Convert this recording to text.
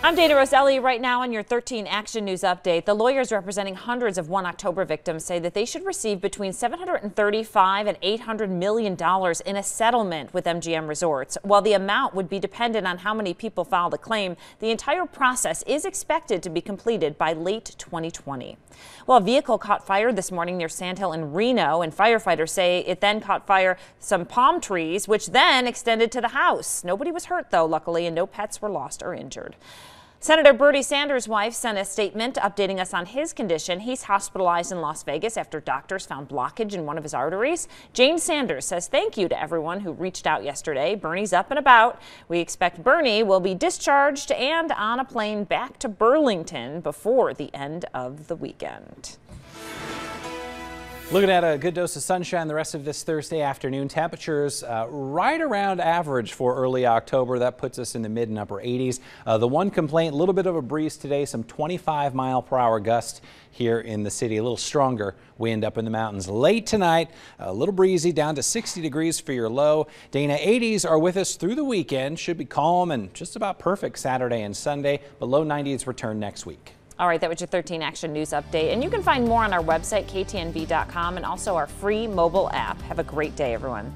I'm Dana Roselli right now on your 13 Action News update. The lawyers representing hundreds of 1 October victims say that they should receive between 735 and 800 million dollars in a settlement with MGM Resorts. While the amount would be dependent on how many people file the claim, the entire process is expected to be completed by late 2020. Well, a vehicle caught fire this morning near Sandhill in Reno, and firefighters say it then caught fire some palm trees, which then extended to the house. Nobody was hurt though, luckily, and no pets were lost or injured. Senator Bernie Sanders' wife sent a statement updating us on his condition. He's hospitalized in Las Vegas after doctors found blockage in one of his arteries. Jane Sanders says thank you to everyone who reached out yesterday. Bernie's up and about. We expect Bernie will be discharged and on a plane back to Burlington before the end of the weekend. Looking at a good dose of sunshine the rest of this Thursday afternoon. Temperatures uh, right around average for early October. That puts us in the mid and upper 80s. Uh, the one complaint, a little bit of a breeze today, some 25 mile per hour gusts here in the city. A little stronger wind up in the mountains. Late tonight, a little breezy down to 60 degrees for your low. Dana 80s are with us through the weekend. Should be calm and just about perfect Saturday and Sunday, but low 90s return next week. All right, that was your 13 Action News update. And you can find more on our website, ktnv.com, and also our free mobile app. Have a great day, everyone.